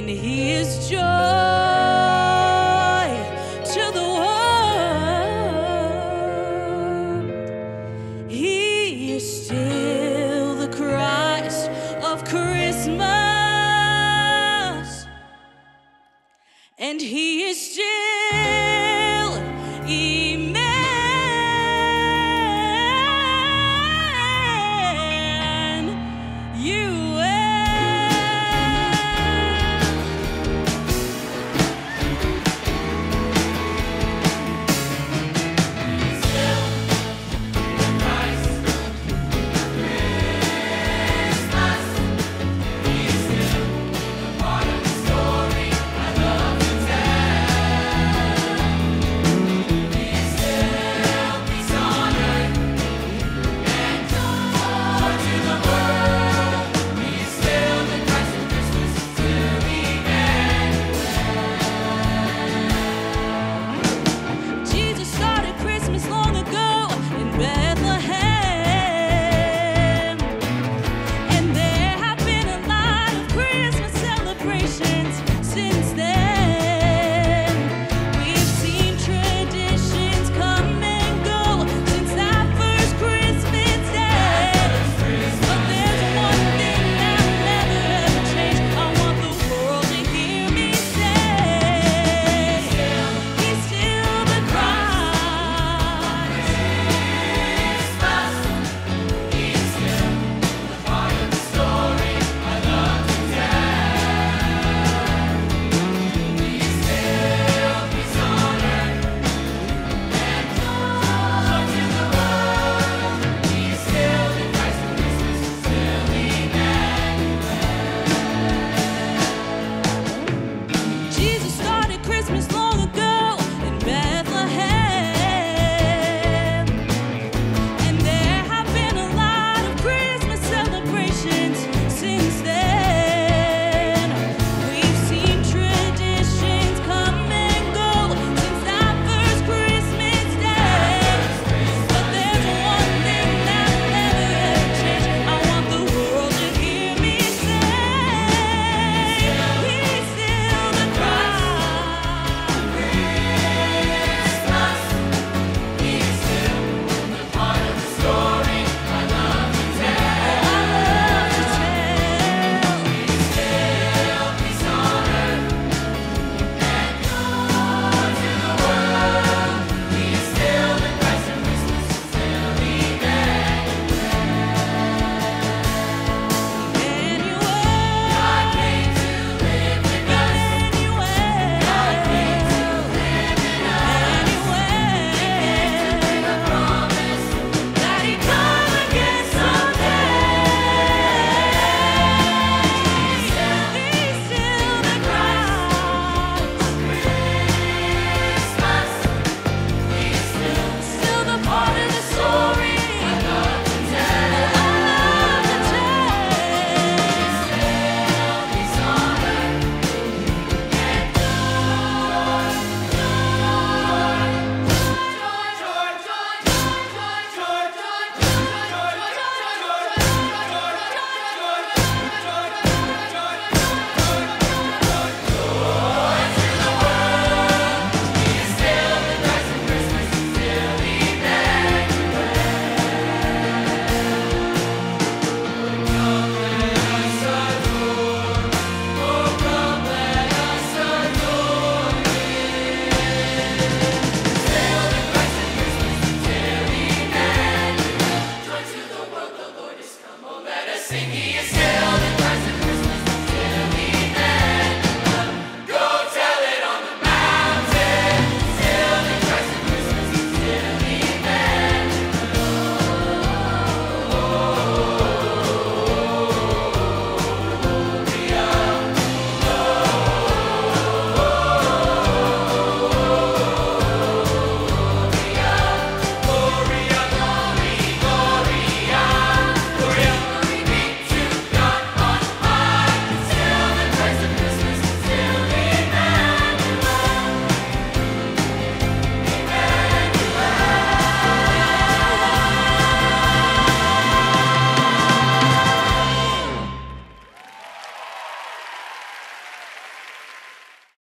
and he is joy to the world. He is still.